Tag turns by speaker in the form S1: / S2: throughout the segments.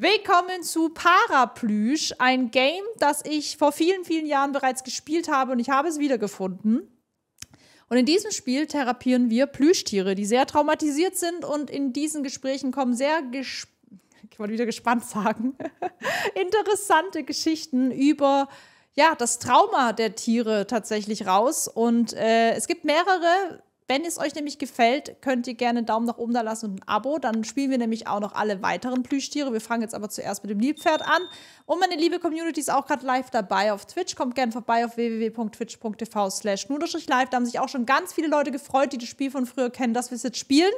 S1: Willkommen zu Paraplüsch, ein Game, das ich vor vielen, vielen Jahren bereits gespielt habe und ich habe es wiedergefunden. Und in diesem Spiel therapieren wir Plüschtiere, die sehr traumatisiert sind und in diesen Gesprächen kommen sehr gespannt ich wollte wieder gespannt sagen, interessante Geschichten über ja, das Trauma der Tiere tatsächlich raus. Und äh, es gibt mehrere. Wenn es euch nämlich gefällt, könnt ihr gerne einen Daumen nach oben da lassen und ein Abo. Dann spielen wir nämlich auch noch alle weiteren Plüschtiere. Wir fangen jetzt aber zuerst mit dem Nilpferd an. Und meine liebe Community ist auch gerade live dabei auf Twitch. Kommt gerne vorbei auf www.twitch.tv slash live. Da haben sich auch schon ganz viele Leute gefreut, die das Spiel von früher kennen, dass wir es jetzt spielen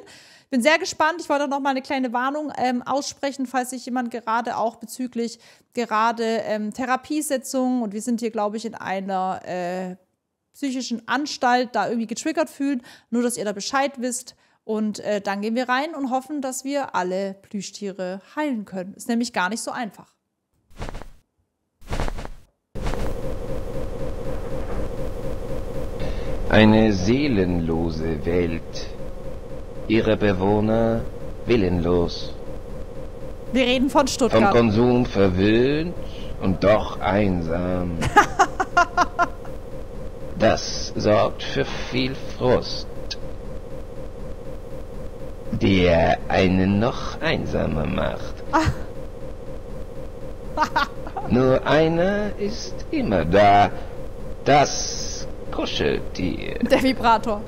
S1: bin sehr gespannt. Ich wollte noch mal eine kleine Warnung ähm, aussprechen, falls sich jemand gerade auch bezüglich gerade ähm, Therapiesitzungen und wir sind hier, glaube ich, in einer äh, psychischen Anstalt da irgendwie getriggert fühlt. Nur, dass ihr da Bescheid wisst. Und äh, dann gehen wir rein und hoffen, dass wir alle Plüschtiere heilen können. Ist nämlich gar nicht so einfach.
S2: Eine seelenlose Welt ihre Bewohner willenlos.
S1: Wir reden von Stuttgart.
S2: Vom Konsum verwöhnt und doch einsam. das sorgt für viel Frust, der einen noch einsamer macht. Nur einer ist immer da, das Kuscheltier.
S1: Der Vibrator.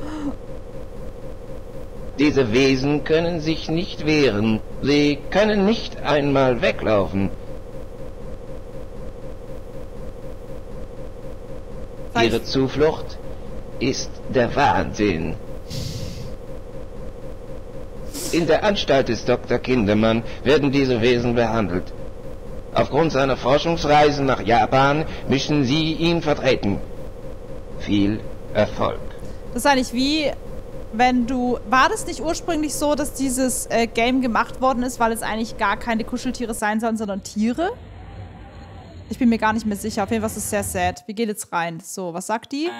S2: Diese Wesen können sich nicht wehren. Sie können nicht einmal weglaufen. Ihre Zuflucht ist der Wahnsinn. In der Anstalt des Dr. Kindermann werden diese Wesen behandelt. Aufgrund seiner Forschungsreisen nach Japan müssen Sie ihn vertreten. Viel Erfolg.
S1: Das ist eigentlich wie wenn du. War das nicht ursprünglich so, dass dieses äh, Game gemacht worden ist, weil es eigentlich gar keine Kuscheltiere sein sollen, sondern Tiere? Ich bin mir gar nicht mehr sicher. Auf jeden Fall ist es sehr sad. Wir gehen jetzt rein. So, was sagt die?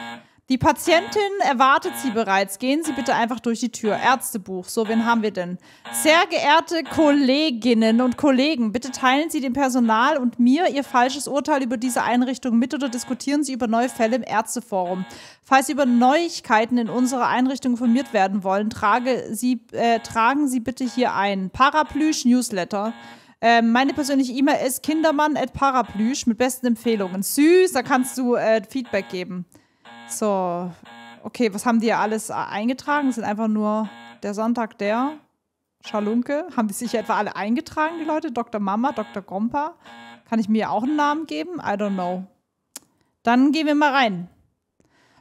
S1: Die Patientin erwartet Sie bereits. Gehen Sie bitte einfach durch die Tür. Ärztebuch. So, wen haben wir denn? Sehr geehrte Kolleginnen und Kollegen, bitte teilen Sie dem Personal und mir Ihr falsches Urteil über diese Einrichtung mit oder diskutieren Sie über neue Fälle im Ärzteforum. Falls Sie über Neuigkeiten in unserer Einrichtung informiert werden wollen, trage Sie, äh, tragen Sie bitte hier ein. Paraplüsch Newsletter. Ähm, meine persönliche E-Mail ist kindermann.paraplüsch mit besten Empfehlungen. Süß, da kannst du äh, Feedback geben. So, okay, was haben die ja alles eingetragen? Das sind einfach nur der Sonntag der Schalunke. Haben die sich etwa alle eingetragen, die Leute? Dr. Mama, Dr. Gompa? Kann ich mir auch einen Namen geben? I don't know. Dann gehen wir mal rein.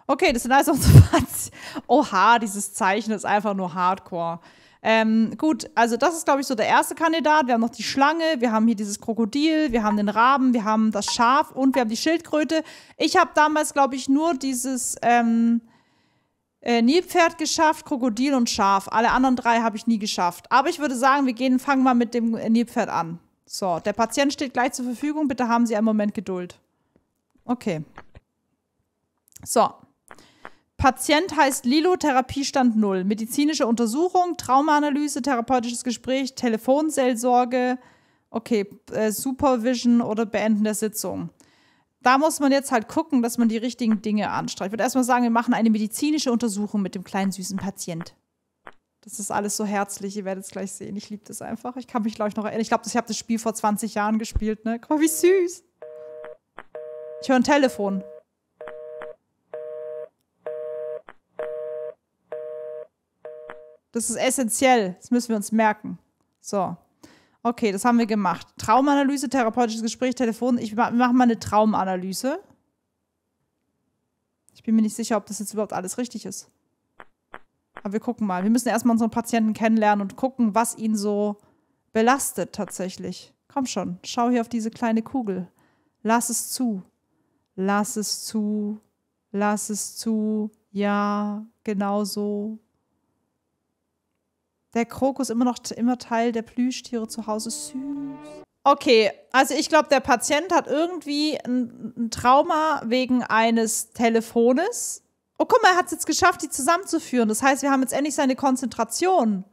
S1: Okay, das sind also unsere Oha, dieses Zeichen ist einfach nur Hardcore. Ähm, gut, also das ist, glaube ich, so der erste Kandidat. Wir haben noch die Schlange, wir haben hier dieses Krokodil, wir haben den Raben, wir haben das Schaf und wir haben die Schildkröte. Ich habe damals, glaube ich, nur dieses ähm, äh, Nilpferd geschafft, Krokodil und Schaf. Alle anderen drei habe ich nie geschafft. Aber ich würde sagen, wir gehen, fangen mal mit dem Nilpferd an. So, der Patient steht gleich zur Verfügung. Bitte haben Sie einen Moment Geduld. Okay. So, Patient heißt Lilo, Therapiestand 0. Medizinische Untersuchung, Traumaanalyse, therapeutisches Gespräch, Telefonseelsorge, okay, äh, Supervision oder Beenden der Sitzung. Da muss man jetzt halt gucken, dass man die richtigen Dinge anstreicht. Ich würde erstmal sagen, wir machen eine medizinische Untersuchung mit dem kleinen süßen Patient. Das ist alles so herzlich, ihr werdet es gleich sehen. Ich liebe das einfach. Ich kann mich, glaube ich, noch erinnern. Ich glaube, ich habe das Spiel vor 20 Jahren gespielt, ne? Guck mal, wie süß. Ich höre ein Telefon. Das ist essentiell. Das müssen wir uns merken. So. Okay, das haben wir gemacht. Traumanalyse, therapeutisches Gespräch, Telefon. Ich mache mal eine Traumanalyse. Ich bin mir nicht sicher, ob das jetzt überhaupt alles richtig ist. Aber wir gucken mal. Wir müssen erstmal unseren Patienten kennenlernen und gucken, was ihn so belastet tatsächlich. Komm schon, schau hier auf diese kleine Kugel. Lass es zu. Lass es zu. Lass es zu. Ja, genau so. Der Krokus immer noch immer Teil der Plüschtiere zu Hause. Süß. Okay, also ich glaube, der Patient hat irgendwie ein, ein, Trauma wegen eines Telefones. Oh, guck mal, er hat es jetzt geschafft, die zusammenzuführen. Das heißt, wir haben jetzt endlich seine Konzentration.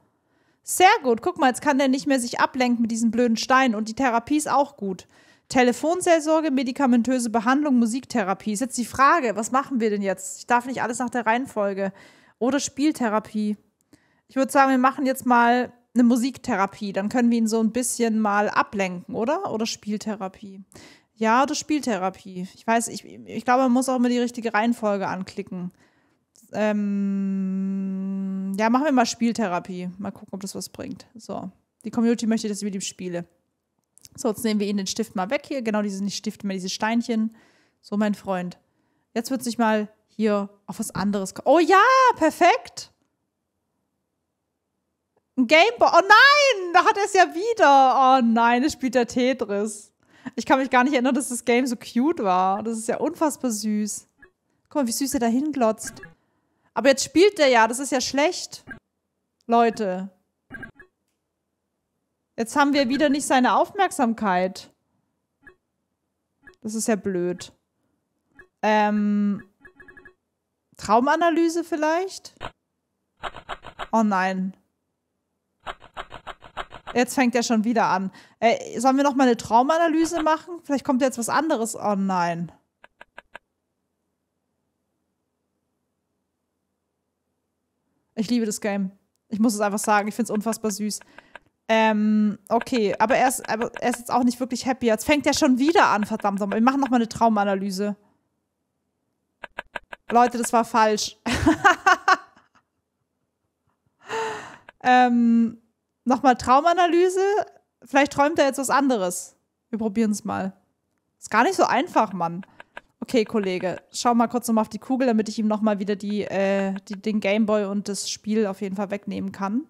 S1: Sehr gut. Guck mal, jetzt kann der nicht mehr sich ablenken mit diesen blöden Steinen. Und die Therapie ist auch gut. Telefonseelsorge, medikamentöse Behandlung, Musiktherapie. Ist jetzt die Frage, was machen wir denn jetzt? Ich darf nicht alles nach der Reihenfolge. Oder Spieltherapie. Ich würde sagen, wir machen jetzt mal eine Musiktherapie. Dann können wir ihn so ein bisschen mal ablenken, oder? Oder Spieltherapie. Ja, oder Spieltherapie. Ich weiß, ich, ich glaube, man muss auch immer die richtige Reihenfolge anklicken. Ähm, ja, machen wir mal Spieltherapie. Mal gucken, ob das was bringt. So. Die Community möchte, dass ich mit ihm spiele. So, jetzt nehmen wir ihn den Stift mal weg hier. Genau, diese nicht Stifte mehr, diese Steinchen. So, mein Freund. Jetzt wird sich mal hier auf was anderes. Oh ja, perfekt. Ein Gameboy. Oh nein, da hat er es ja wieder. Oh nein, es spielt der Tetris. Ich kann mich gar nicht erinnern, dass das Game so cute war. Das ist ja unfassbar süß. Guck mal, wie süß er da hinglotzt. Aber jetzt spielt der ja, das ist ja schlecht. Leute. Jetzt haben wir wieder nicht seine Aufmerksamkeit. Das ist ja blöd. Ähm. Traumanalyse vielleicht? Oh nein. Jetzt fängt er schon wieder an. Äh, sollen wir noch mal eine Traumanalyse machen? Vielleicht kommt jetzt was anderes. Oh nein. Ich liebe das Game. Ich muss es einfach sagen. Ich finde es unfassbar süß. Ähm, okay, aber er, ist, aber er ist jetzt auch nicht wirklich happy. Jetzt fängt er schon wieder an, verdammt nochmal. Wir machen nochmal eine Traumanalyse. Leute, das war falsch. ähm, nochmal Traumanalyse. Vielleicht träumt er jetzt was anderes. Wir probieren es mal. Ist gar nicht so einfach, Mann. Okay, Kollege, schau mal kurz nochmal auf die Kugel, damit ich ihm nochmal wieder die, äh, die, den Gameboy und das Spiel auf jeden Fall wegnehmen kann.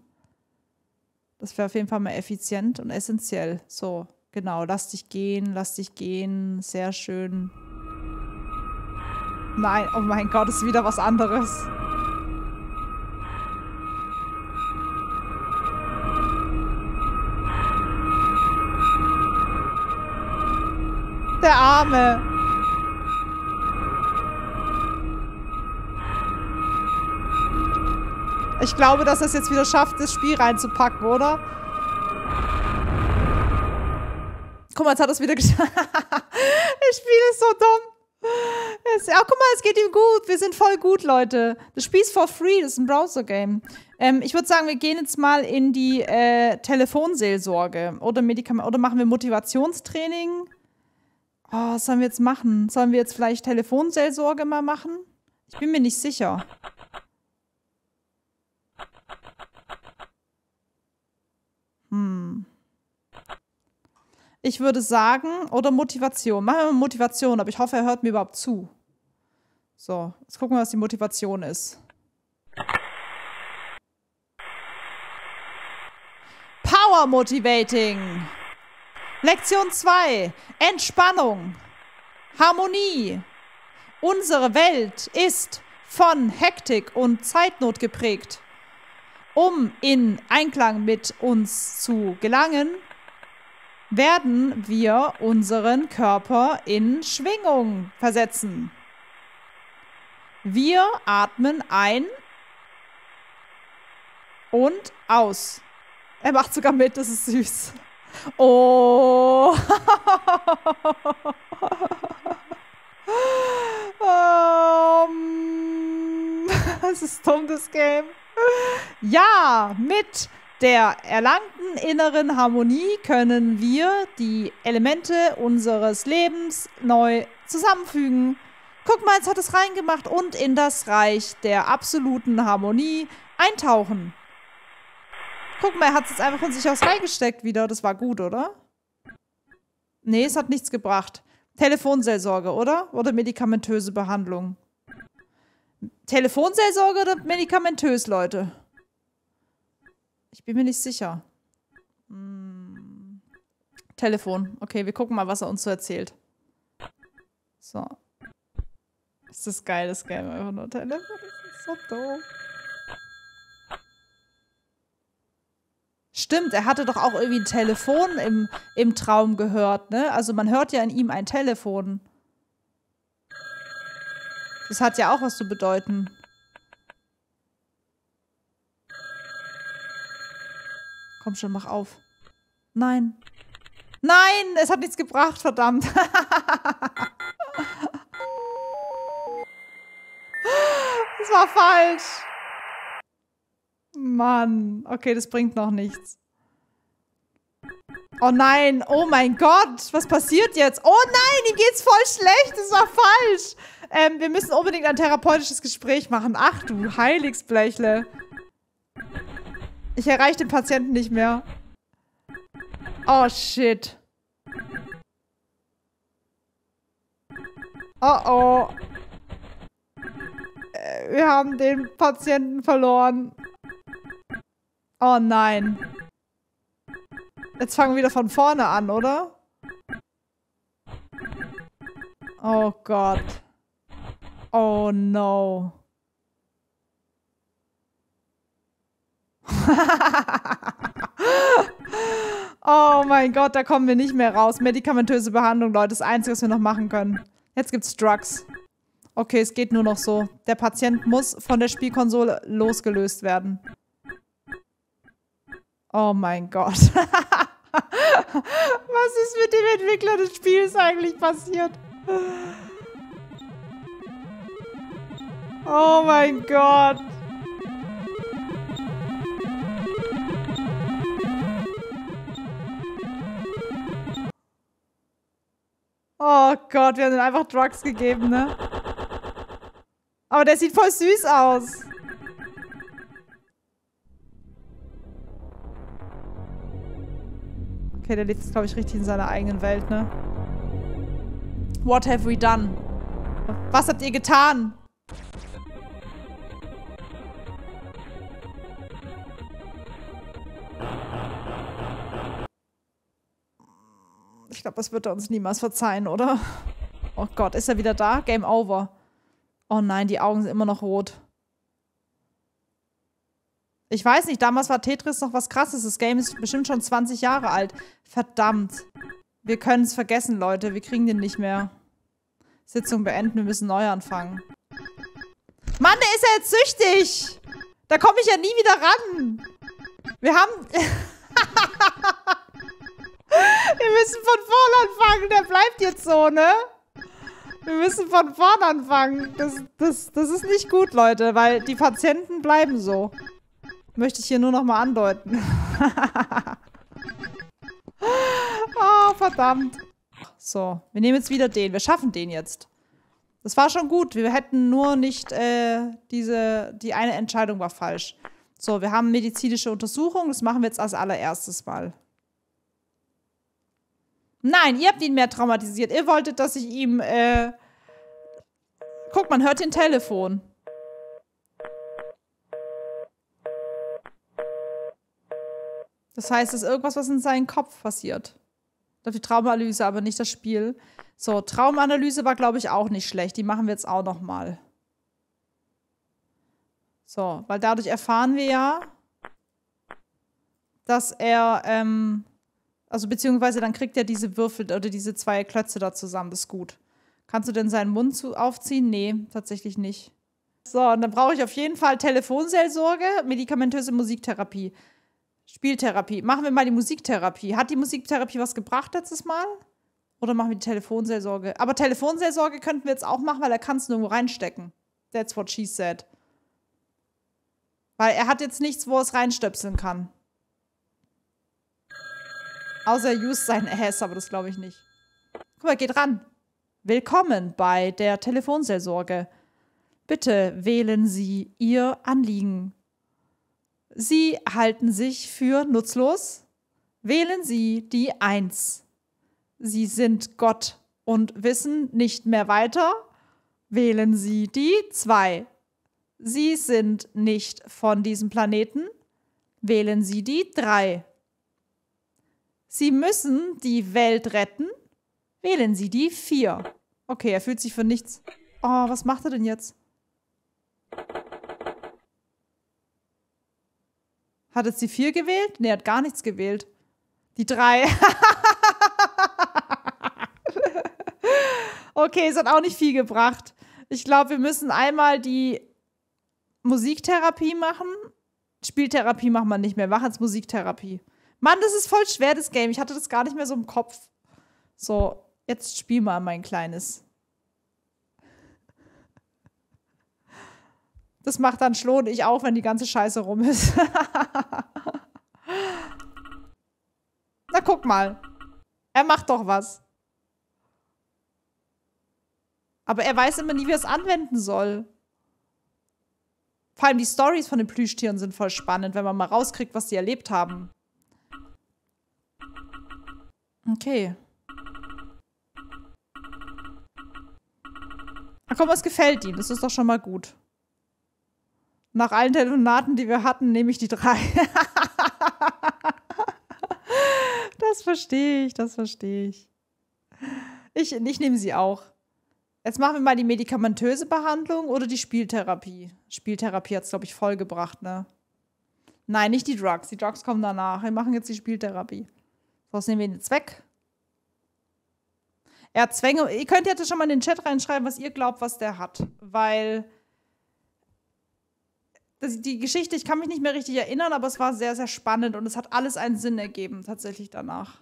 S1: Das wäre auf jeden Fall mal effizient und essentiell. So, genau. Lass dich gehen, lass dich gehen. Sehr schön. Nein, oh mein Gott, ist wieder was anderes. Der Arme. Ich glaube, dass er es jetzt wieder schafft, das Spiel reinzupacken, oder? Guck mal, jetzt hat er es wieder geschafft. das Spiel ist so dumm. Es, ja, guck mal, es geht ihm gut. Wir sind voll gut, Leute. Das Spiel ist for free. Das ist ein Browser-Game. Ähm, ich würde sagen, wir gehen jetzt mal in die äh, Telefonseelsorge. Oder, Medikament oder machen wir Motivationstraining. Oh, was sollen wir jetzt machen? Sollen wir jetzt vielleicht Telefonseelsorge mal machen? Ich bin mir nicht sicher. Hm. Ich würde sagen, oder Motivation. Machen wir mal Motivation, aber ich hoffe, er hört mir überhaupt zu. So, jetzt gucken wir, was die Motivation ist. Power Motivating. Lektion 2. Entspannung. Harmonie. Unsere Welt ist von Hektik und Zeitnot geprägt. Um in Einklang mit uns zu gelangen, werden wir unseren Körper in Schwingung versetzen. Wir atmen ein und aus. Er macht sogar mit, das ist süß. Oh. um, das ist dumm, das Game. Ja, mit der erlangten inneren Harmonie können wir die Elemente unseres Lebens neu zusammenfügen. Guck mal, jetzt hat es reingemacht und in das Reich der absoluten Harmonie eintauchen. Guck mal, er hat es jetzt einfach von sich aus reingesteckt wieder. Das war gut, oder? Nee, es hat nichts gebracht. Telefonseelsorge, oder? Oder medikamentöse Behandlung. Telefonseelsorge oder medikamentös, Leute? Ich bin mir nicht sicher. Hm. Telefon. Okay, wir gucken mal, was er uns so erzählt. So. Ist das geil, das Game einfach nur Telefon. Das ist so doof. Stimmt, er hatte doch auch irgendwie ein Telefon im, im Traum gehört, ne? Also man hört ja in ihm ein Telefon. Das hat ja auch was zu bedeuten. Komm schon, mach auf. Nein. Nein, es hat nichts gebracht, verdammt. Es war falsch. Mann. Okay, das bringt noch nichts. Oh nein, oh mein Gott, was passiert jetzt? Oh nein, ihm geht's voll schlecht, das war falsch. Ähm, wir müssen unbedingt ein therapeutisches Gespräch machen. Ach du Heiligsblechle. Ich erreiche den Patienten nicht mehr. Oh shit. Oh oh. Äh, wir haben den Patienten verloren. Oh nein. Jetzt fangen wir wieder von vorne an, oder? Oh Gott. Oh no. oh mein Gott, da kommen wir nicht mehr raus. Medikamentöse Behandlung, Leute, das Einzige, was wir noch machen können. Jetzt gibt's Drugs. Okay, es geht nur noch so. Der Patient muss von der Spielkonsole losgelöst werden. Oh mein Gott. Was ist mit dem Entwickler des Spiels eigentlich passiert? Oh mein Gott. Oh Gott, wir haben ihm einfach Drugs gegeben, ne? Aber der sieht voll süß aus. Okay, der lebt jetzt, glaube ich, richtig in seiner eigenen Welt, ne? What have we done? Was habt ihr getan? Ich glaube, das wird er uns niemals verzeihen, oder? Oh Gott, ist er wieder da? Game over. Oh nein, die Augen sind immer noch rot. Ich weiß nicht, damals war Tetris noch was krasses. Das Game ist bestimmt schon 20 Jahre alt. Verdammt. Wir können es vergessen, Leute. Wir kriegen den nicht mehr. Sitzung beenden, wir müssen neu anfangen. Mann, der ist ja jetzt süchtig. Da komme ich ja nie wieder ran. Wir haben... wir müssen von vorne anfangen. Der bleibt jetzt so, ne? Wir müssen von vorne anfangen. Das, das, das ist nicht gut, Leute, weil die Patienten bleiben so. Möchte ich hier nur noch mal andeuten. oh, verdammt. So, wir nehmen jetzt wieder den. Wir schaffen den jetzt. Das war schon gut. Wir hätten nur nicht äh, diese... Die eine Entscheidung war falsch. So, wir haben medizinische Untersuchung. Das machen wir jetzt als allererstes mal. Nein, ihr habt ihn mehr traumatisiert. Ihr wolltet, dass ich ihm... Äh Guck, man hört den Telefon. Das heißt, es ist irgendwas, was in seinem Kopf passiert. Die Traumanalyse, aber nicht das Spiel. So, Traumanalyse war, glaube ich, auch nicht schlecht. Die machen wir jetzt auch noch mal. So, weil dadurch erfahren wir ja, dass er, ähm, also beziehungsweise dann kriegt er diese Würfel oder diese zwei Klötze da zusammen. Das ist gut. Kannst du denn seinen Mund zu aufziehen? Nee, tatsächlich nicht. So, und dann brauche ich auf jeden Fall Telefonseelsorge, medikamentöse Musiktherapie. Spieltherapie. Machen wir mal die Musiktherapie. Hat die Musiktherapie was gebracht letztes Mal? Oder machen wir die Telefonseelsorge? Aber Telefonseelsorge könnten wir jetzt auch machen, weil er kann es nirgendwo reinstecken. That's what she said. Weil er hat jetzt nichts, wo er es reinstöpseln kann. Außer er used seinen Ass, aber das glaube ich nicht. Guck mal, geht ran. Willkommen bei der Telefonseelsorge. Bitte wählen Sie Ihr Anliegen. Sie halten sich für nutzlos? Wählen Sie die Eins. Sie sind Gott und wissen nicht mehr weiter? Wählen Sie die Zwei. Sie sind nicht von diesem Planeten? Wählen Sie die Drei. Sie müssen die Welt retten? Wählen Sie die Vier. Okay, er fühlt sich für nichts. Oh, was macht er denn jetzt? Hat jetzt die 4 gewählt? Nee, hat gar nichts gewählt. Die 3. okay, es hat auch nicht viel gebracht. Ich glaube, wir müssen einmal die Musiktherapie machen. Spieltherapie machen wir nicht mehr. Machen jetzt Musiktherapie. Mann, das ist voll schwer, das Game. Ich hatte das gar nicht mehr so im Kopf. So, jetzt spiel mal, mein Kleines. Das macht dann Schloh und ich auch, wenn die ganze Scheiße rum ist. Na, guck mal. Er macht doch was. Aber er weiß immer nie, wie er es anwenden soll. Vor allem die Stories von den Plüschtieren sind voll spannend, wenn man mal rauskriegt, was die erlebt haben. Okay. Ach komm, was gefällt ihm? Das ist doch schon mal gut. Nach allen Telefonaten, die wir hatten, nehme ich die drei. das verstehe ich, das verstehe ich. Ich, ich nehme sie auch. Jetzt machen wir mal die medikamentöse Behandlung oder die Spieltherapie. Spieltherapie hat es, glaube ich, vollgebracht, ne? Nein, nicht die Drugs. Die Drugs kommen danach. Wir machen jetzt die Spieltherapie. Was nehmen wir jetzt weg? Er Zwänge. Ihr könnt jetzt schon mal in den Chat reinschreiben, was ihr glaubt, was der hat. Weil das, die Geschichte, ich kann mich nicht mehr richtig erinnern, aber es war sehr, sehr spannend und es hat alles einen Sinn ergeben, tatsächlich danach.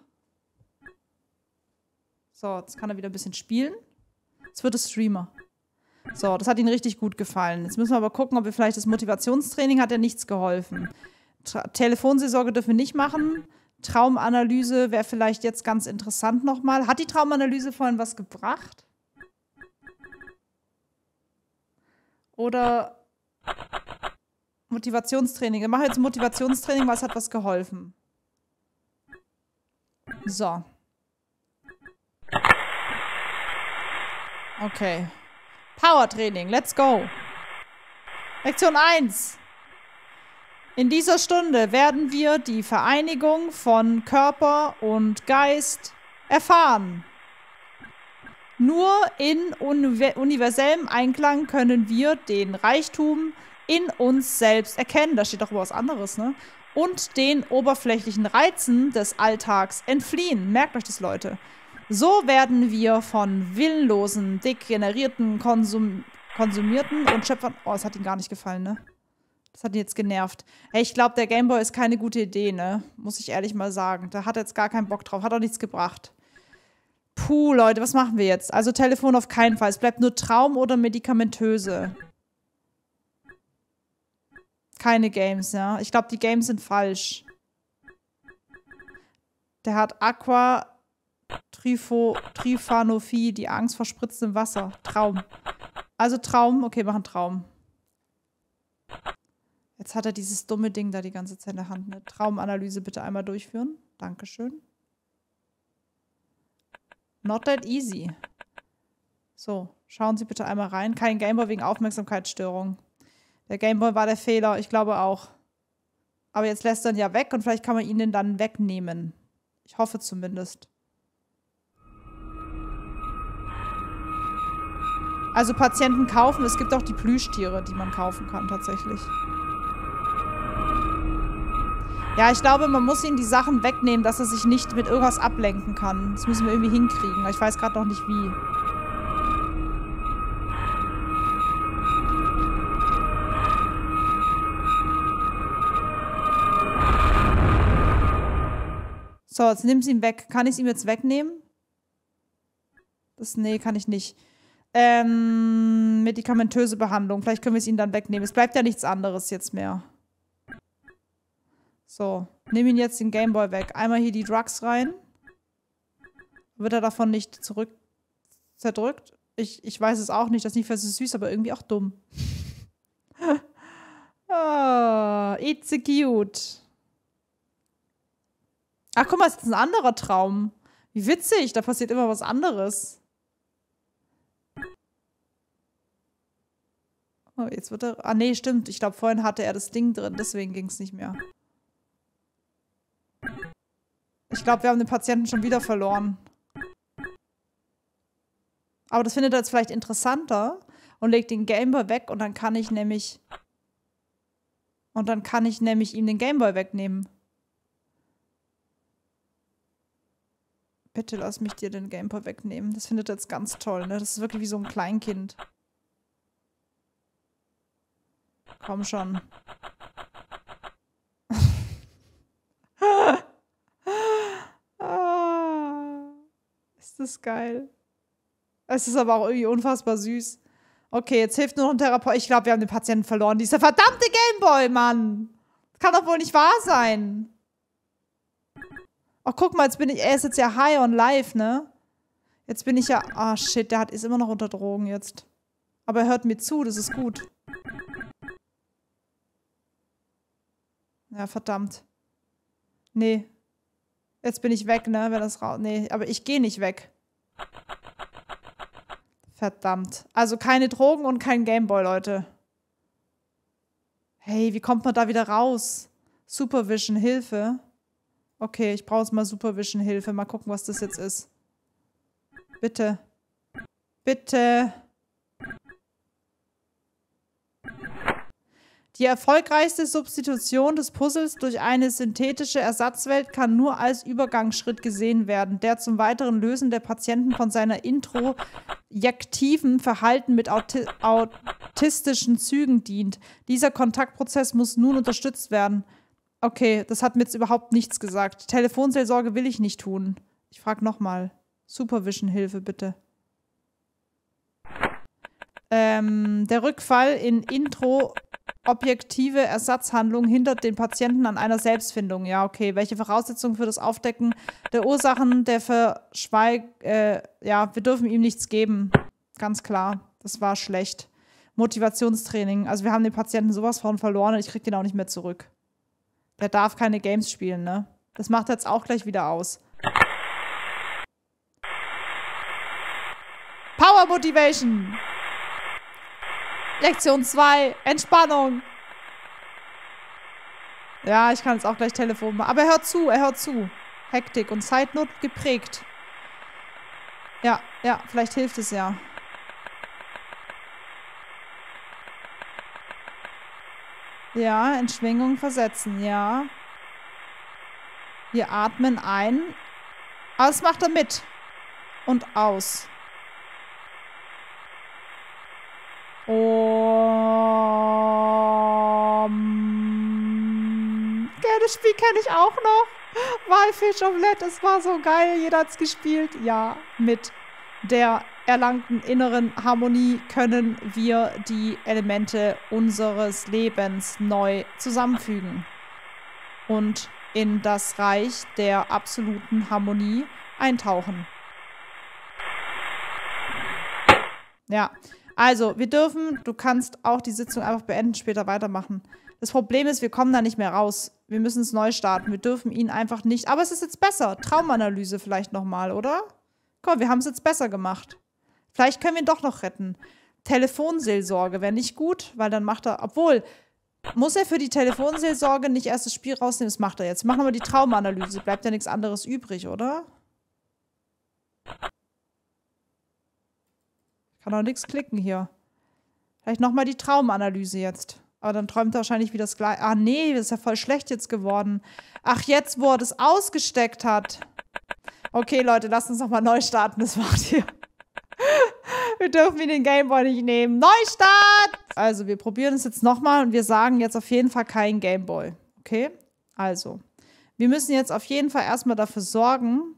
S1: So, jetzt kann er wieder ein bisschen spielen. Jetzt wird es Streamer. So, das hat ihm richtig gut gefallen. Jetzt müssen wir aber gucken, ob wir vielleicht das Motivationstraining hat ja nichts geholfen. Tra Telefonseelsorge dürfen wir nicht machen. Traumanalyse wäre vielleicht jetzt ganz interessant nochmal. Hat die Traumanalyse vorhin was gebracht? Oder Motivationstraining. Wir machen jetzt Motivationstraining, weil es hat was geholfen. So. Okay. Powertraining, let's go. Lektion 1. In dieser Stunde werden wir die Vereinigung von Körper und Geist erfahren. Nur in universellem Einklang können wir den Reichtum in uns selbst erkennen. Da steht doch was anderes, ne? Und den oberflächlichen Reizen des Alltags entfliehen. Merkt euch das, Leute. So werden wir von willenlosen, degenerierten, Konsum konsumierten und Schöpfern. Oh, es hat ihm gar nicht gefallen, ne? Das hat ihn jetzt genervt. Hey, ich glaube, der Gameboy ist keine gute Idee, ne? Muss ich ehrlich mal sagen. Da hat er jetzt gar keinen Bock drauf. Hat auch nichts gebracht. Puh, Leute, was machen wir jetzt? Also Telefon auf keinen Fall. Es bleibt nur Traum oder medikamentöse. Keine Games, ja. Ich glaube, die Games sind falsch. Der hat Aqua Trifo, Trifanophie, die Angst vor spritzendem Wasser. Traum. Also Traum. Okay, machen Traum. Jetzt hat er dieses dumme Ding da die ganze Zeit in der Hand. Eine Traumanalyse bitte einmal durchführen. Dankeschön. Not that easy. So, schauen Sie bitte einmal rein. Kein Gameboy wegen Aufmerksamkeitsstörung. Der Gameboy war der Fehler, ich glaube auch. Aber jetzt lässt er ihn ja weg und vielleicht kann man ihn dann wegnehmen. Ich hoffe zumindest. Also Patienten kaufen, es gibt auch die Plüschtiere, die man kaufen kann tatsächlich. Ja, ich glaube, man muss ihm die Sachen wegnehmen, dass er sich nicht mit irgendwas ablenken kann. Das müssen wir irgendwie hinkriegen. Ich weiß gerade noch nicht wie. So, jetzt nimm sie ihm weg. Kann ich es ihm jetzt wegnehmen? Das, nee, kann ich nicht. Ähm, medikamentöse Behandlung. Vielleicht können wir es ihm dann wegnehmen. Es bleibt ja nichts anderes jetzt mehr. So, nimm ihn jetzt den Gameboy weg. Einmal hier die Drugs rein. Wird er davon nicht zurück zerdrückt? Ich, ich weiß es auch nicht. Das ist nicht für süß, aber irgendwie auch dumm. oh, it's a cute. Ach, guck mal, es ist ein anderer Traum. Wie witzig, da passiert immer was anderes. Oh, jetzt wird er. Ah, nee, stimmt. Ich glaube, vorhin hatte er das Ding drin, deswegen ging es nicht mehr. Ich glaube, wir haben den Patienten schon wieder verloren. Aber das findet er jetzt vielleicht interessanter und legt den Gameboy weg und dann kann ich nämlich. Und dann kann ich nämlich ihm den Gameboy wegnehmen. Bitte lass mich dir den Gameboy wegnehmen. Das findet er jetzt ganz toll, ne? Das ist wirklich wie so ein Kleinkind. Komm schon. Ist das geil. Es ist aber auch irgendwie unfassbar süß. Okay, jetzt hilft nur noch ein Therapeut. Ich glaube, wir haben den Patienten verloren. Dieser verdammte Gameboy, Mann. Das kann doch wohl nicht wahr sein. Ach, guck mal, jetzt bin ich. Er ist jetzt ja high on live, ne? Jetzt bin ich ja. Ah, oh, shit, der hat, ist immer noch unter Drogen jetzt. Aber er hört mir zu, das ist gut. Ja, verdammt. Nee. Jetzt bin ich weg, ne? Wenn das raus. Nee, aber ich gehe nicht weg. Verdammt. Also keine Drogen und kein Gameboy, Leute. Hey, wie kommt man da wieder raus? Supervision, Hilfe. Okay, ich brauche jetzt mal Supervision, Hilfe. Mal gucken, was das jetzt ist. Bitte. Bitte. Die erfolgreichste Substitution des Puzzles durch eine synthetische Ersatzwelt kann nur als Übergangsschritt gesehen werden, der zum weiteren Lösen der Patienten von seiner introjektiven Verhalten mit auti autistischen Zügen dient. Dieser Kontaktprozess muss nun unterstützt werden. Okay, das hat mir jetzt überhaupt nichts gesagt. Telefonseelsorge will ich nicht tun. Ich frage nochmal. Supervision-Hilfe, bitte. Ähm, der Rückfall in Intro objektive Ersatzhandlung hindert den Patienten an einer Selbstfindung. Ja, okay. Welche Voraussetzungen für das Aufdecken der Ursachen der Verschweig... Äh, ja, wir dürfen ihm nichts geben. Ganz klar. Das war schlecht. Motivationstraining. Also wir haben den Patienten sowas von verloren und ich krieg den auch nicht mehr zurück. Der darf keine Games spielen, ne? Das macht er jetzt auch gleich wieder aus. Power Motivation! Lektion 2, Entspannung. Ja, ich kann jetzt auch gleich Telefon machen. Aber er hört zu, er hört zu. Hektik und Zeitnot geprägt. Ja, ja, vielleicht hilft es ja. Ja, in Schwingung versetzen, ja. Wir atmen ein. Aber das macht er mit. Und aus. Um, ja, das Spiel kenne ich auch noch. Walfish Omelette, es war so geil. Jeder hat es gespielt. Ja, mit der erlangten inneren Harmonie können wir die Elemente unseres Lebens neu zusammenfügen und in das Reich der absoluten Harmonie eintauchen. Ja, also, wir dürfen, du kannst auch die Sitzung einfach beenden, später weitermachen. Das Problem ist, wir kommen da nicht mehr raus. Wir müssen es neu starten. Wir dürfen ihn einfach nicht. Aber es ist jetzt besser. Traumanalyse vielleicht nochmal, oder? Komm, wir haben es jetzt besser gemacht. Vielleicht können wir ihn doch noch retten. Telefonseelsorge wäre nicht gut, weil dann macht er. Obwohl, muss er für die Telefonseelsorge nicht erst das Spiel rausnehmen? Das macht er jetzt. Machen wir die Traumanalyse. Bleibt ja nichts anderes übrig, oder? Kann auch nichts klicken hier. Vielleicht nochmal die Traumanalyse jetzt. Aber dann träumt er wahrscheinlich wieder das gleiche. Ah, nee, das ist ja voll schlecht jetzt geworden. Ach, jetzt, wo er das ausgesteckt hat. Okay, Leute, lasst uns nochmal neu starten. Das macht hier. wir dürfen ihn den Gameboy nicht nehmen. Neustart! Also, wir probieren es jetzt nochmal und wir sagen jetzt auf jeden Fall kein Gameboy. Okay? Also, wir müssen jetzt auf jeden Fall erstmal dafür sorgen,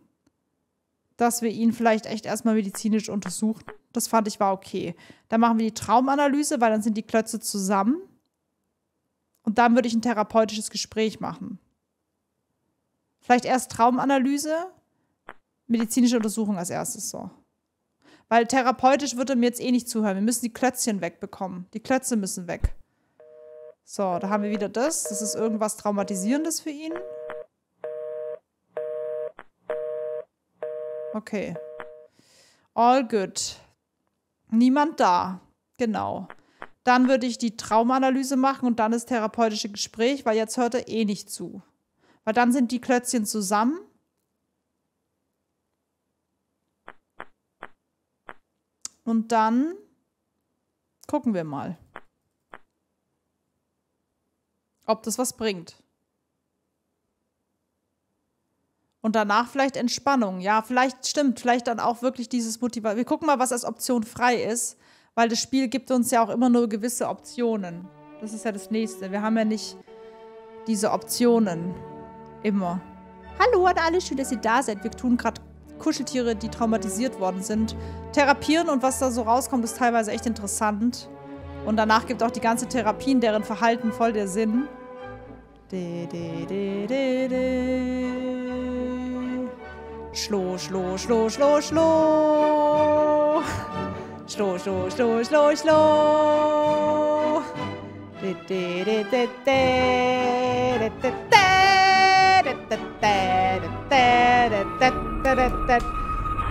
S1: dass wir ihn vielleicht echt erstmal medizinisch untersuchen. Das fand ich war okay. Dann machen wir die Traumanalyse, weil dann sind die Klötze zusammen. Und dann würde ich ein therapeutisches Gespräch machen. Vielleicht erst Traumanalyse, medizinische Untersuchung als erstes so. Weil therapeutisch würde er mir jetzt eh nicht zuhören. Wir müssen die Klötzchen wegbekommen. Die Klötze müssen weg. So, da haben wir wieder das. Das ist irgendwas Traumatisierendes für ihn. Okay. All good. Niemand da. Genau. Dann würde ich die Traumanalyse machen und dann das therapeutische Gespräch, weil jetzt hört er eh nicht zu. Weil dann sind die Klötzchen zusammen. Und dann gucken wir mal, ob das was bringt. Und danach vielleicht Entspannung. Ja, vielleicht stimmt, vielleicht dann auch wirklich dieses Motivation. Wir gucken mal, was als Option frei ist, weil das Spiel gibt uns ja auch immer nur gewisse Optionen. Das ist ja das nächste. Wir haben ja nicht diese Optionen immer. Hallo an alle, schön, dass ihr da seid. Wir tun gerade Kuscheltiere, die traumatisiert worden sind, therapieren und was da so rauskommt, ist teilweise echt interessant. Und danach gibt auch die ganze Therapien, deren Verhalten voll der Sinn. De, de, de, de, de. Schlo, schlo, schlo, schlo, schlo. Schlo, schlo, schlo, schlo, schlo. De.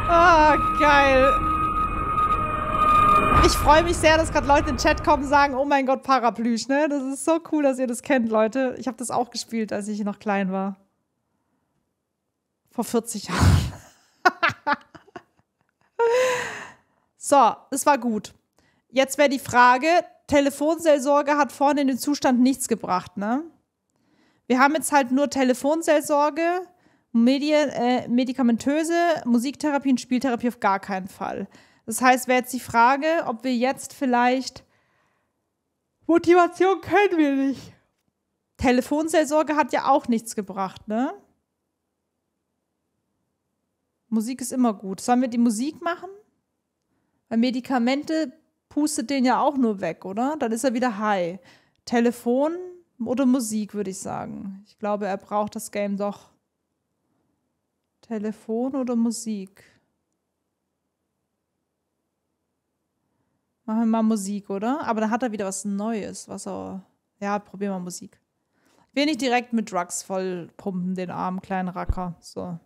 S1: Oh, geil. Ich freue mich sehr, dass gerade Leute in den Chat kommen und sagen, oh mein Gott, Paraplüsch, ne? Das ist so cool, dass ihr das kennt, Leute. Ich habe das auch gespielt, als ich noch klein war. Vor 40 Jahren. so, es war gut. Jetzt wäre die Frage, Telefonseelsorge hat vorne in den Zustand nichts gebracht, ne? Wir haben jetzt halt nur Telefonseelsorge, Medien, äh, medikamentöse, Musiktherapie und Spieltherapie auf gar keinen Fall. Das heißt, wäre jetzt die Frage, ob wir jetzt vielleicht Motivation können wir nicht. Telefonseelsorge hat ja auch nichts gebracht, ne? Musik ist immer gut. Sollen wir die Musik machen? Weil Medikamente pustet den ja auch nur weg, oder? Dann ist er wieder high. Telefon oder Musik, würde ich sagen. Ich glaube, er braucht das Game doch. Telefon oder Musik? Machen wir mal Musik, oder? Aber dann hat er wieder was Neues, was er. Ja, probieren wir Musik. Ich will nicht direkt mit Drugs vollpumpen, den armen kleinen Racker. So.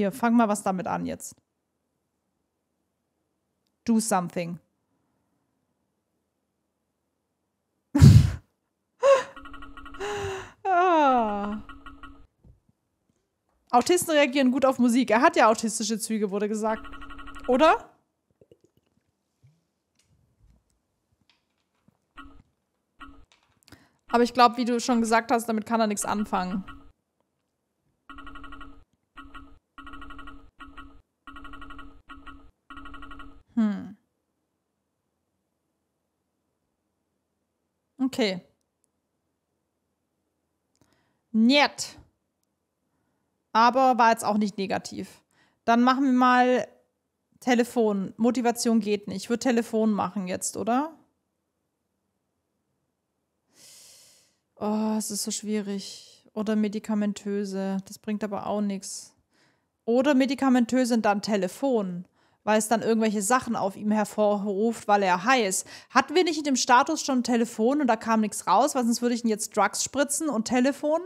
S1: Hier, fang mal was damit an jetzt. Do something. ah. Autisten reagieren gut auf Musik. Er hat ja autistische Züge, wurde gesagt. Oder? Aber ich glaube, wie du schon gesagt hast, damit kann er nichts anfangen. Okay. Nett. Aber war jetzt auch nicht negativ. Dann machen wir mal Telefon. Motivation geht nicht. Ich würde Telefon machen jetzt, oder? Oh, es ist so schwierig. Oder medikamentöse. Das bringt aber auch nichts. Oder medikamentöse und dann Telefon, weil es dann irgendwelche Sachen auf ihm hervorruft, weil er ist. Hatten wir nicht in dem Status schon Telefon und da kam nichts raus, weil sonst würde ich ihn jetzt Drugs spritzen und Telefon,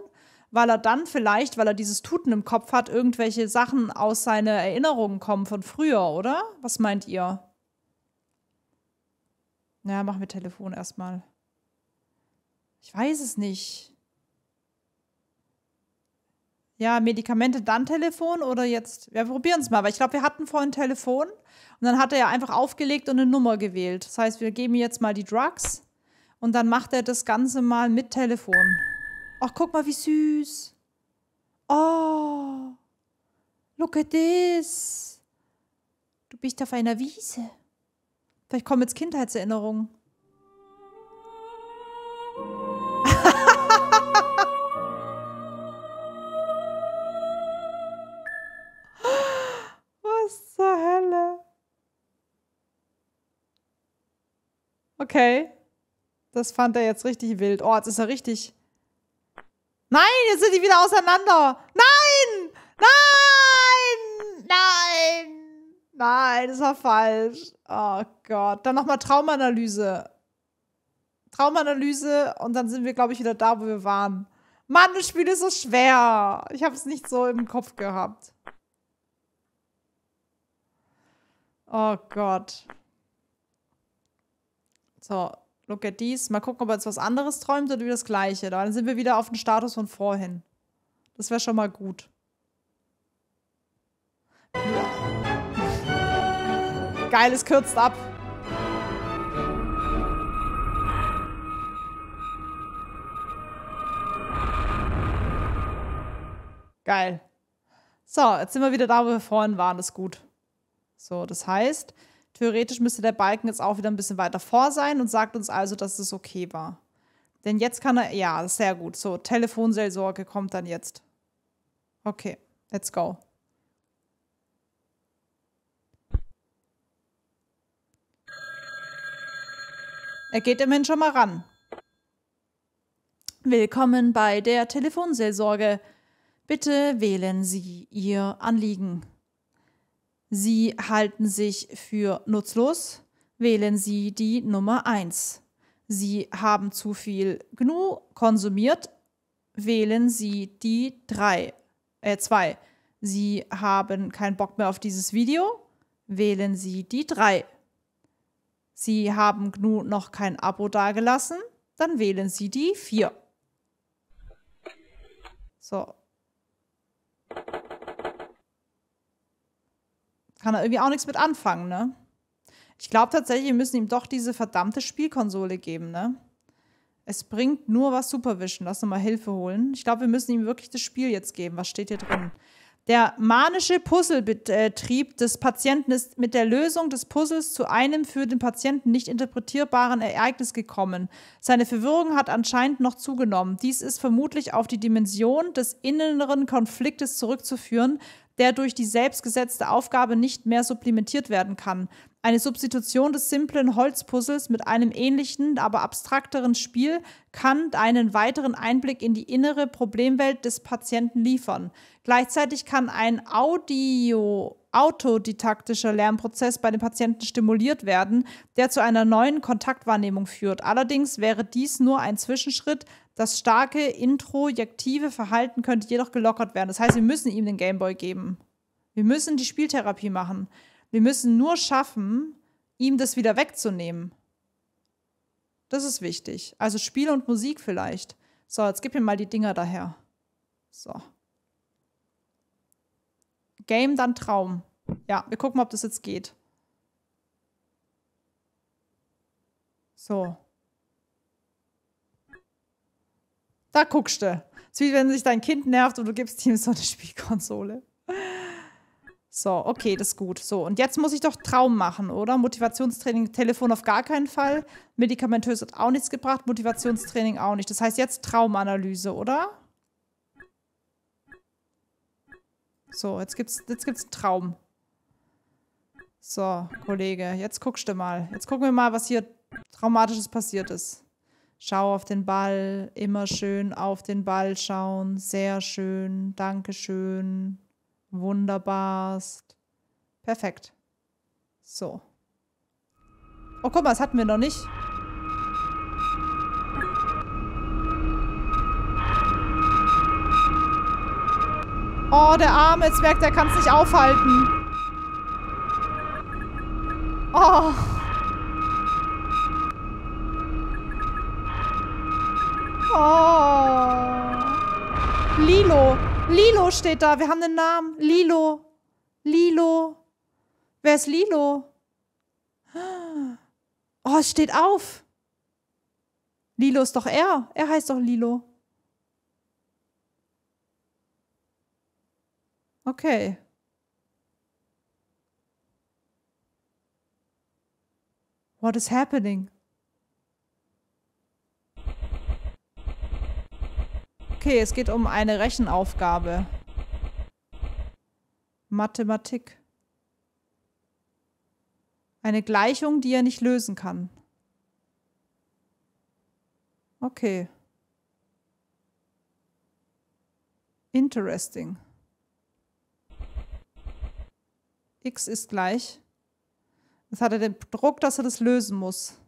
S1: weil er dann vielleicht, weil er dieses Tuten im Kopf hat, irgendwelche Sachen aus seinen Erinnerungen kommen von früher, oder? Was meint ihr? Ja, machen wir Telefon erstmal. Ich weiß es nicht. Ja, Medikamente, dann Telefon oder jetzt? Wir probieren es mal, weil ich glaube, wir hatten vorhin Telefon und dann hat er ja einfach aufgelegt und eine Nummer gewählt. Das heißt, wir geben jetzt mal die Drugs und dann macht er das Ganze mal mit Telefon. Ach, guck mal, wie süß. Oh, look at this. Du bist auf einer Wiese. Vielleicht kommen jetzt Kindheitserinnerungen. Okay. Das fand er jetzt richtig wild. Oh, jetzt ist er richtig. Nein, jetzt sind die wieder auseinander. Nein! Nein! Nein! Nein, das war falsch. Oh Gott. Dann nochmal Traumanalyse. Traumanalyse und dann sind wir, glaube ich, wieder da, wo wir waren. Mann, das Spiel ist so schwer. Ich habe es nicht so im Kopf gehabt. Oh Gott. So, look at these. Mal gucken, ob er jetzt was anderes träumt oder wie das gleiche. Dann sind wir wieder auf dem Status von vorhin. Das wäre schon mal gut. Geiles kürzt ab. Geil. So, jetzt sind wir wieder da, wo wir vorhin waren. Das ist gut. So, das heißt, Theoretisch müsste der Balken jetzt auch wieder ein bisschen weiter vor sein und sagt uns also, dass es okay war. Denn jetzt kann er, ja, sehr gut. So, Telefonseelsorge kommt dann jetzt. Okay, let's go. Er geht immerhin schon mal ran. Willkommen bei der Telefonseelsorge. Bitte wählen Sie Ihr Anliegen. Sie halten sich für nutzlos. Wählen Sie die Nummer 1. Sie haben zu viel GNU konsumiert. Wählen Sie die 3. Äh, 2. Sie haben keinen Bock mehr auf dieses Video. Wählen Sie die 3. Sie haben GNU noch kein Abo dagelassen, dann wählen Sie die 4. So. Kann er irgendwie auch nichts mit anfangen, ne? Ich glaube tatsächlich, wir müssen ihm doch diese verdammte Spielkonsole geben, ne? Es bringt nur was Supervision. Lass uns mal Hilfe holen. Ich glaube, wir müssen ihm wirklich das Spiel jetzt geben. Was steht hier drin? Der manische Puzzlebetrieb des Patienten ist mit der Lösung des Puzzles zu einem für den Patienten nicht interpretierbaren Ereignis gekommen. Seine Verwirrung hat anscheinend noch zugenommen. Dies ist vermutlich auf die Dimension des inneren Konfliktes zurückzuführen, der durch die selbstgesetzte Aufgabe nicht mehr supplementiert werden kann. Eine Substitution des simplen Holzpuzzles mit einem ähnlichen, aber abstrakteren Spiel kann einen weiteren Einblick in die innere Problemwelt des Patienten liefern. Gleichzeitig kann ein Audio autodidaktischer Lernprozess bei den Patienten stimuliert werden, der zu einer neuen Kontaktwahrnehmung führt. Allerdings wäre dies nur ein Zwischenschritt. Das starke introjektive Verhalten könnte jedoch gelockert werden. Das heißt, wir müssen ihm den Gameboy geben. Wir müssen die Spieltherapie machen. Wir müssen nur schaffen, ihm das wieder wegzunehmen. Das ist wichtig. Also Spiel und Musik vielleicht. So, jetzt gib mir mal die Dinger daher. So. Game, dann Traum. Ja, wir gucken ob das jetzt geht. So. Da guckst du. Es ist wie wenn sich dein Kind nervt und du gibst ihm so eine Spielkonsole. So, okay, das ist gut. So, und jetzt muss ich doch Traum machen, oder? Motivationstraining, Telefon auf gar keinen Fall. Medikamentös hat auch nichts gebracht, Motivationstraining auch nicht. Das heißt jetzt Traumanalyse, oder? So, jetzt gibt's, jetzt gibt's einen Traum. So, Kollege, jetzt guckst du mal. Jetzt gucken wir mal, was hier Traumatisches passiert ist. Schau auf den Ball, immer schön auf den Ball schauen. Sehr schön, Dankeschön. Wunderbarst. Perfekt. So. Oh, guck mal, das hatten wir noch nicht. Oh, der Arme, jetzt merkt er, kann es nicht aufhalten. Oh. Oh. Lilo. Lilo steht da. Wir haben den Namen. Lilo. Lilo. Wer ist Lilo? Oh, es steht auf. Lilo ist doch er. Er heißt doch Lilo. Okay. What is happening? Okay, es geht um eine Rechenaufgabe. Mathematik. Eine Gleichung, die er nicht lösen kann. Okay. Interesting. x ist gleich. Jetzt hat er den Druck, dass er das lösen muss.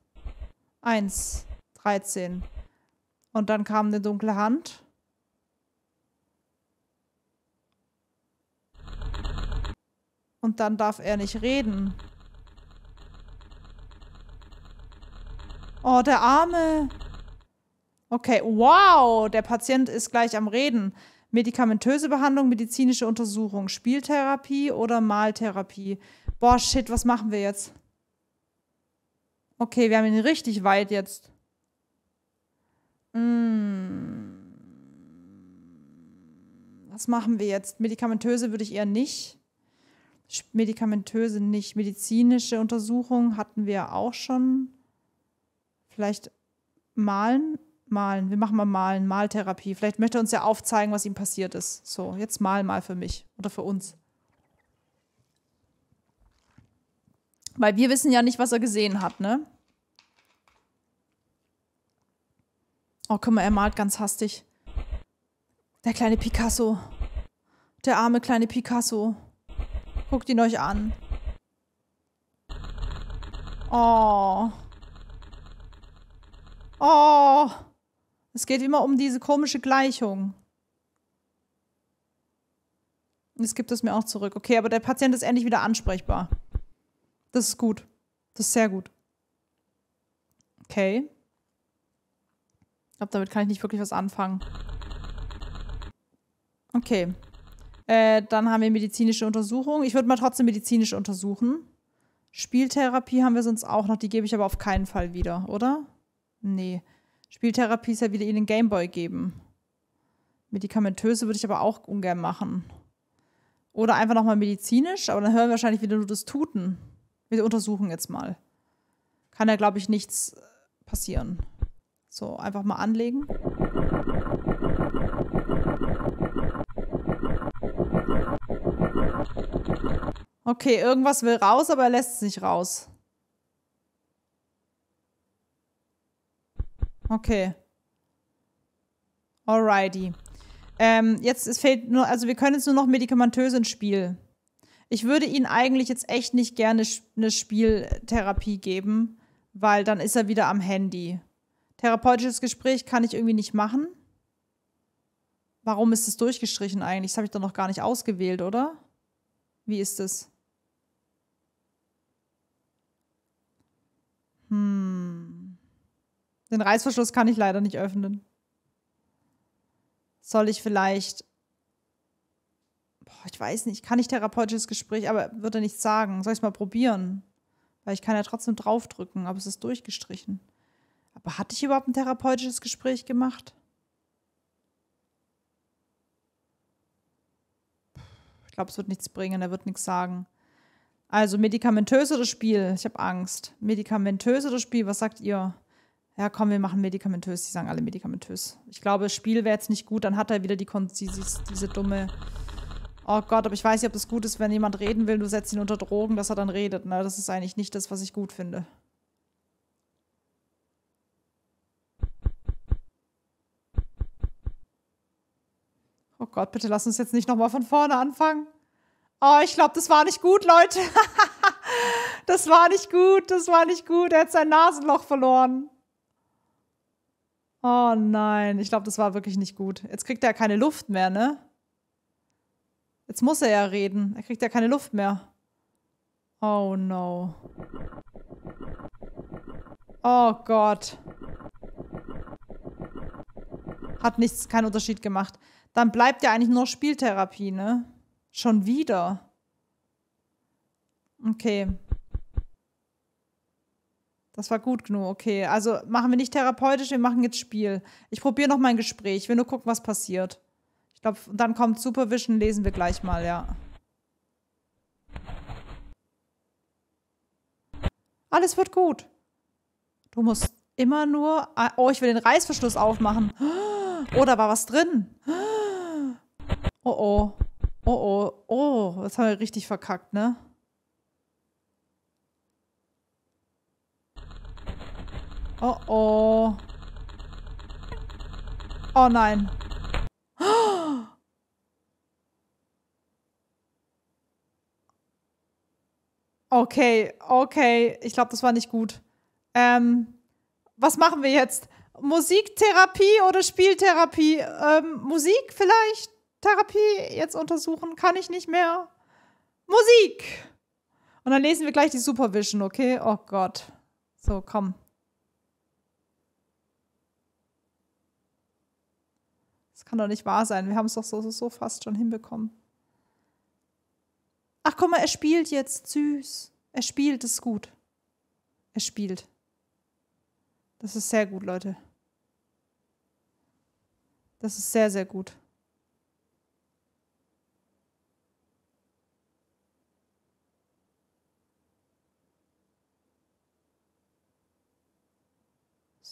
S1: 1, 13. Und dann kam eine dunkle Hand. Und dann darf er nicht reden. Oh, der Arme. Okay, wow, der Patient ist gleich am Reden. Medikamentöse Behandlung, medizinische Untersuchung, Spieltherapie oder Maltherapie. Boah, shit, was machen wir jetzt? Okay, wir haben ihn richtig weit jetzt. Hm. Was machen wir jetzt? Medikamentöse würde ich eher nicht. Medikamentöse nicht. Medizinische Untersuchungen hatten wir auch schon. Vielleicht malen? Malen. Wir machen mal malen. Maltherapie. Vielleicht möchte er uns ja aufzeigen, was ihm passiert ist. So, jetzt mal mal für mich oder für uns. Weil wir wissen ja nicht, was er gesehen hat, ne? Oh, guck mal, er malt ganz hastig. Der kleine Picasso. Der arme kleine Picasso. Guckt ihn euch an. Oh. Oh. Es geht immer um diese komische Gleichung. Jetzt gibt es mir auch zurück. Okay, aber der Patient ist endlich wieder ansprechbar. Das ist gut. Das ist sehr gut. Okay. Ich glaube, damit kann ich nicht wirklich was anfangen. Okay. Äh, dann haben wir medizinische Untersuchung. Ich würde mal trotzdem medizinisch untersuchen. Spieltherapie haben wir sonst auch noch. Die gebe ich aber auf keinen Fall wieder, oder? Nee. Spieltherapie ist ja wieder ihnen Gameboy geben. Medikamentöse würde ich aber auch ungern machen. Oder einfach nochmal medizinisch, aber dann hören wir wahrscheinlich wieder nur das Tuten. Wir untersuchen jetzt mal. Kann ja, glaube ich, nichts passieren. So, einfach mal anlegen. Okay, irgendwas will raus, aber er lässt es nicht raus. Okay. Alrighty. Ähm, jetzt es fehlt nur, also wir können jetzt nur noch medikamentös ins Spiel. Ich würde ihn eigentlich jetzt echt nicht gerne eine Spieltherapie geben, weil dann ist er wieder am Handy. Therapeutisches Gespräch kann ich irgendwie nicht machen. Warum ist es durchgestrichen eigentlich? Das habe ich doch noch gar nicht ausgewählt, oder? Wie ist es? Hm. Den Reißverschluss kann ich leider nicht öffnen. Soll ich vielleicht. Boah, ich weiß nicht. Kann ich therapeutisches Gespräch, aber würde nichts sagen. Soll ich es mal probieren? Weil ich kann ja trotzdem draufdrücken, aber es ist durchgestrichen. Aber hatte ich überhaupt ein therapeutisches Gespräch gemacht? Glaube, es wird nichts bringen, er wird nichts sagen. Also medikamentös oder Spiel? Ich habe Angst. Medikamentös oder Spiel? Was sagt ihr? ja, komm, wir machen medikamentös. Die sagen alle medikamentös. Ich glaube, Spiel wäre jetzt nicht gut, dann hat er wieder die dieses, diese dumme. Oh Gott, aber ich weiß nicht, ob das gut ist, wenn jemand reden will, du setzt ihn unter Drogen, dass er dann redet. Ne? Das ist eigentlich nicht das, was ich gut finde. Oh Gott, bitte lass uns jetzt nicht nochmal von vorne anfangen. Oh, ich glaube, das war nicht gut, Leute. das war nicht gut, das war nicht gut. Er hat sein Nasenloch verloren. Oh nein, ich glaube, das war wirklich nicht gut. Jetzt kriegt er keine Luft mehr, ne? Jetzt muss er ja reden. Er kriegt ja keine Luft mehr. Oh no. Oh Gott. Hat nichts, keinen Unterschied gemacht. Dann bleibt ja eigentlich nur Spieltherapie, ne? Schon wieder. Okay. Das war gut genug, okay. Also machen wir nicht therapeutisch, wir machen jetzt Spiel. Ich probiere noch mal ein Gespräch. Ich will nur gucken, was passiert. Ich glaube, dann kommt Supervision, lesen wir gleich mal, ja. Alles wird gut. Du musst immer nur... Oh, ich will den Reißverschluss aufmachen. Oh, da war was drin. Oh, oh. Oh, oh. Oh, das haben wir richtig verkackt, ne? Oh oh. Oh nein. Okay, okay. Ich glaube, das war nicht gut. Ähm, was machen wir jetzt? Musiktherapie oder Spieltherapie? Ähm, Musik vielleicht? Therapie jetzt untersuchen? Kann ich nicht mehr. Musik! Und dann lesen wir gleich die Supervision, okay? Oh Gott. So, komm. kann doch nicht wahr sein. Wir haben es doch so, so, so fast schon hinbekommen. Ach, guck mal, er spielt jetzt. Süß. Er spielt, das ist gut. Er spielt. Das ist sehr gut, Leute. Das ist sehr, sehr gut.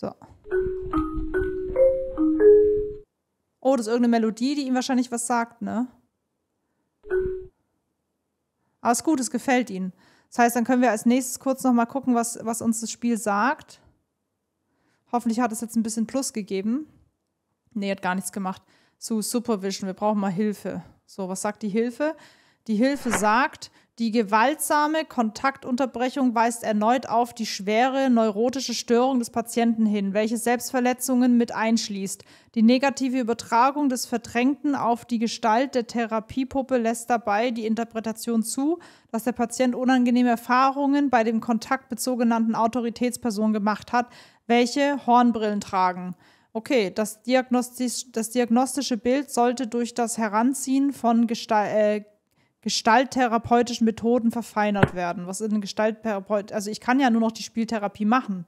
S1: So. Oh, das ist irgendeine Melodie, die ihm wahrscheinlich was sagt, ne? Aber ist gut, es gefällt ihm. Das heißt, dann können wir als nächstes kurz noch mal gucken, was, was uns das Spiel sagt. Hoffentlich hat es jetzt ein bisschen Plus gegeben. Nee, hat gar nichts gemacht. Zu Supervision, wir brauchen mal Hilfe. So, was sagt die Hilfe? Die Hilfe sagt, die gewaltsame Kontaktunterbrechung weist erneut auf die schwere neurotische Störung des Patienten hin, welche Selbstverletzungen mit einschließt. Die negative Übertragung des Verdrängten auf die Gestalt der Therapiepuppe lässt dabei die Interpretation zu, dass der Patient unangenehme Erfahrungen bei dem Kontakt mit sogenannten Autoritätspersonen gemacht hat, welche Hornbrillen tragen. Okay, das, Diagnostisch, das diagnostische Bild sollte durch das Heranziehen von Gestalt, äh, gestalttherapeutischen Methoden verfeinert werden. Was ist ein Gestalttherapeut? Also ich kann ja nur noch die Spieltherapie machen.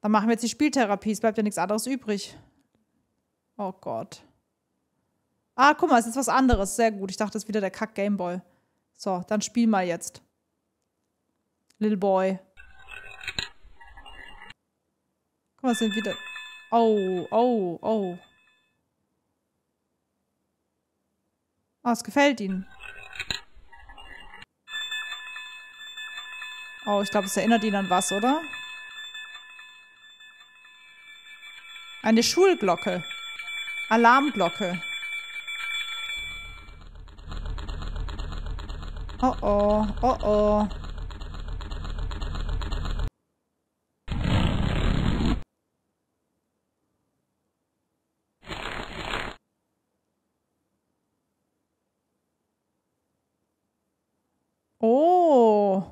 S1: Dann machen wir jetzt die Spieltherapie. Es bleibt ja nichts anderes übrig. Oh Gott. Ah, guck mal, es ist was anderes. Sehr gut. Ich dachte, das ist wieder der Kack Gameboy. So, dann spiel mal jetzt. Little Boy. Guck mal, es sind wieder... Oh, oh, oh. Ah, es gefällt ihnen. Oh, ich glaube, es erinnert ihn an was, oder? Eine Schulglocke. Alarmglocke. Oh oh, oh oh. Oh,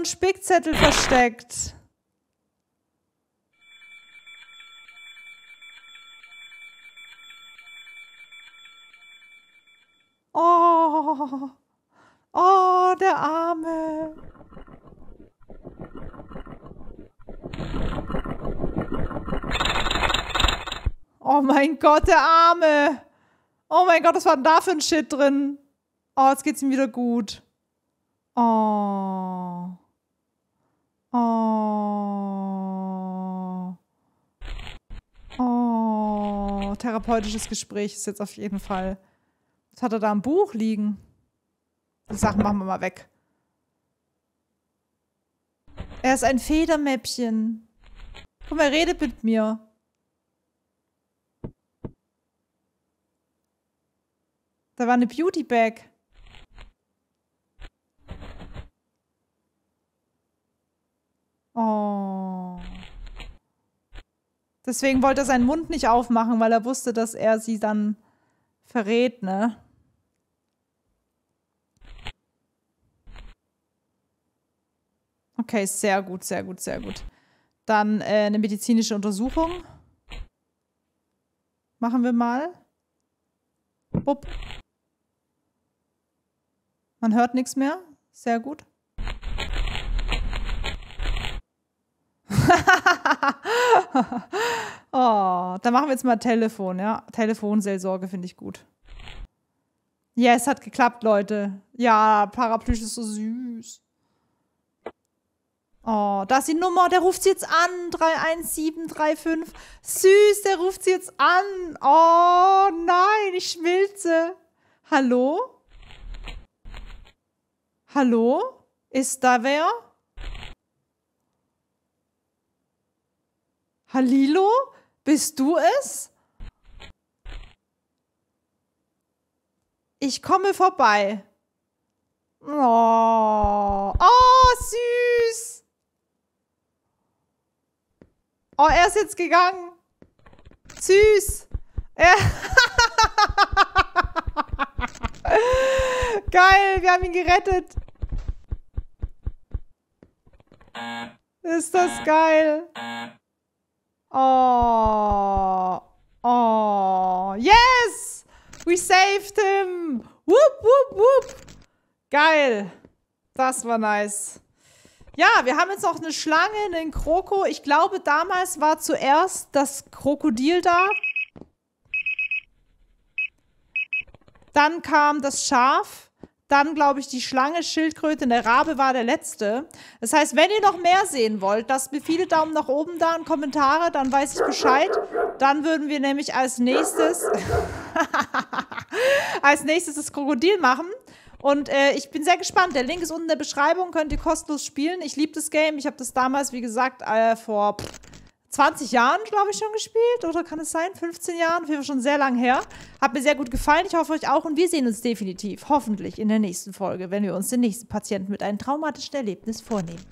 S1: in ihm hat man einen Spickzettel versteckt. Oh. Oh, der Arme. Oh mein Gott, der Arme. Oh mein Gott, was war denn da für ein Shit drin? Oh, jetzt geht's ihm wieder gut. Oh. Oh. Oh. Therapeutisches Gespräch ist jetzt auf jeden Fall. Was hat er da im Buch liegen? Die Sachen machen wir mal weg. Er ist ein Federmäppchen. Komm, er redet mit mir. Da war eine Beauty Bag. Oh. Deswegen wollte er seinen Mund nicht aufmachen, weil er wusste, dass er sie dann verrät, ne? Okay, sehr gut, sehr gut, sehr gut. Dann äh, eine medizinische Untersuchung. Machen wir mal. Bupp. Man hört nichts mehr. Sehr gut. oh, dann machen wir jetzt mal Telefon, ja. Telefonseelsorge finde ich gut. Ja, es hat geklappt, Leute. Ja, Paraplüsch ist so süß. Oh, da ist die Nummer, der ruft sie jetzt an. 31735. Süß, der ruft sie jetzt an. Oh nein, ich schmilze. Hallo? Hallo? Ist da wer? Halilo? Bist du es? Ich komme vorbei. Oh, oh süß. Oh, er ist jetzt gegangen. Süß. Er Geil, wir haben ihn gerettet. Ist das geil. Oh. Oh. Yes! We saved him! Whoop, whoop, whoop! Geil. Das war nice. Ja, wir haben jetzt noch eine Schlange, einen Kroko. Ich glaube, damals war zuerst das Krokodil da. Dann kam das Schaf. Dann, glaube ich, die Schlange, Schildkröte, der Rabe war der letzte. Das heißt, wenn ihr noch mehr sehen wollt, lasst mir viele Daumen nach oben da und Kommentare, dann weiß ich Bescheid. Dann würden wir nämlich als nächstes als nächstes das Krokodil machen. Und äh, ich bin sehr gespannt. Der Link ist unten in der Beschreibung, könnt ihr kostenlos spielen. Ich liebe das Game. Ich habe das damals, wie gesagt, äh, vor 20 Jahren, glaube ich, schon gespielt. Oder kann es sein? 15 Jahren? Fall schon sehr lang her. Hat mir sehr gut gefallen. Ich hoffe euch auch. Und wir sehen uns definitiv, hoffentlich, in der nächsten Folge, wenn wir uns den nächsten Patienten mit einem traumatischen Erlebnis vornehmen.